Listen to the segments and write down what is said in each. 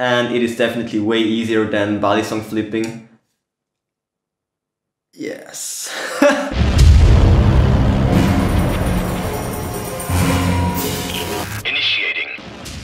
and it is definitely way easier than balisong flipping. Yes. Initiating.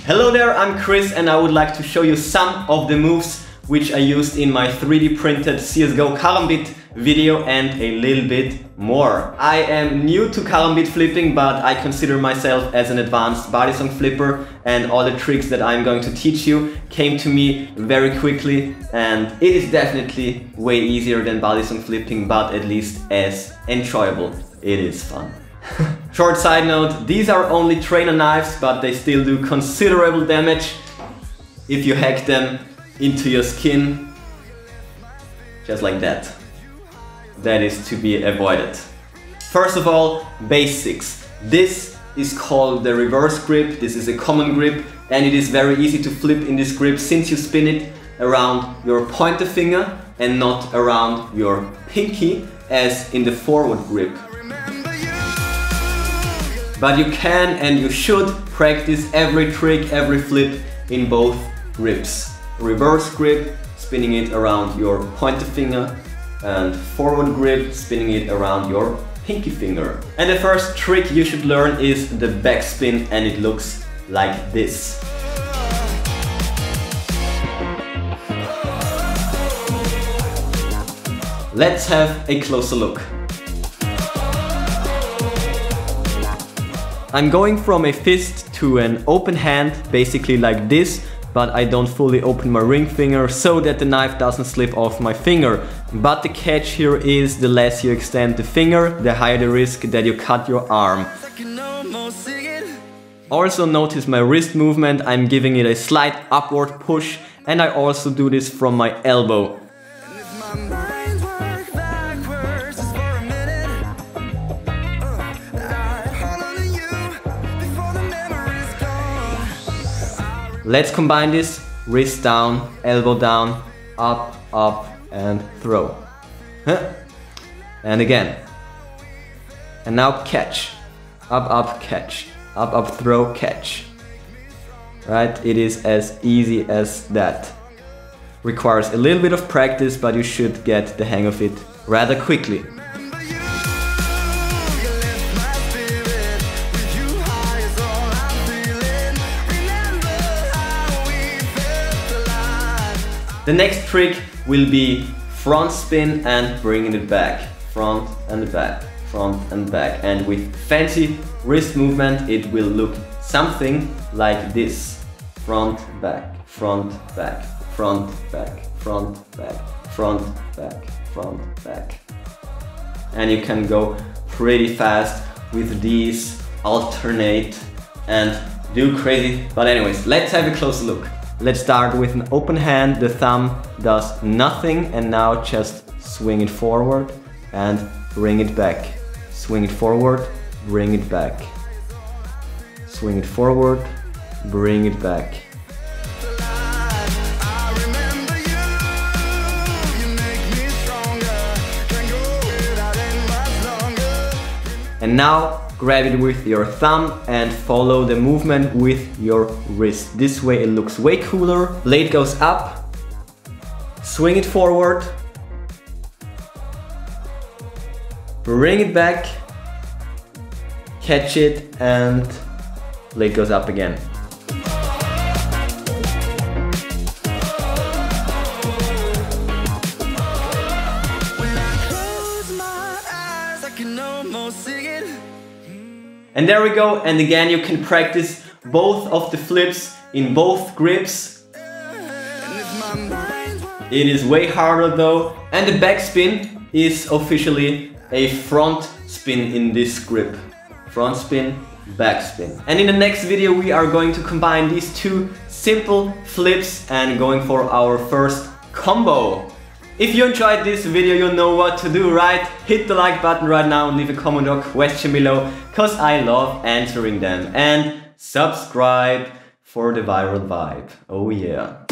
Hello there, I'm Chris and I would like to show you some of the moves which I used in my 3D printed CSGO Karambit video and a little bit more. I am new to Karambit flipping but I consider myself as an advanced balisong flipper and all the tricks that I'm going to teach you came to me very quickly and it is definitely way easier than balisong flipping but at least as enjoyable. It is fun. Short side note, these are only trainer knives but they still do considerable damage if you hack them into your skin just like that. That is to be avoided. First of all, basics. This is called the reverse grip. This is a common grip and it is very easy to flip in this grip since you spin it around your pointer finger and not around your pinky as in the forward grip. But you can and you should practice every trick, every flip in both grips reverse grip, spinning it around your pointer finger, and forward grip, spinning it around your pinky finger. And the first trick you should learn is the backspin and it looks like this. Let's have a closer look. I'm going from a fist to an open hand, basically like this, but I don't fully open my ring finger so that the knife doesn't slip off my finger. But the catch here is the less you extend the finger, the higher the risk that you cut your arm. Also notice my wrist movement, I'm giving it a slight upward push and I also do this from my elbow. Let's combine this. Wrist down, elbow down, up, up, and throw. And again. And now catch. Up, up, catch. Up, up, throw, catch. Right? It is as easy as that. Requires a little bit of practice, but you should get the hang of it rather quickly. The next trick will be front spin and bringing it back. Front and back, front and back. And with fancy wrist movement, it will look something like this. Front, back, front, back, front, back, front, back, front, back, front, back. And you can go pretty fast with these, alternate and do crazy. But anyways, let's have a closer look. Let's start with an open hand. The thumb does nothing and now just swing it forward and bring it back. Swing it forward, bring it back. Swing it forward, bring it back. And now grab it with your thumb and follow the movement with your wrist. This way it looks way cooler. Blade goes up, swing it forward, bring it back, catch it and blade goes up again. And there we go, and again you can practice both of the flips in both grips. It is way harder though, and the backspin is officially a front spin in this grip. Front spin, backspin. And in the next video we are going to combine these two simple flips and going for our first combo. If you enjoyed this video, you know what to do, right? Hit the like button right now and leave a comment or question below, cause I love answering them. And subscribe for the viral vibe. Oh yeah.